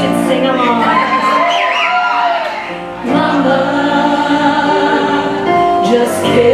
Thank you.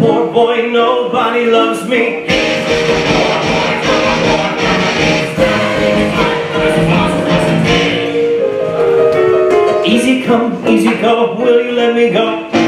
poor boy, nobody loves me. Easy come, easy go, will you let me go?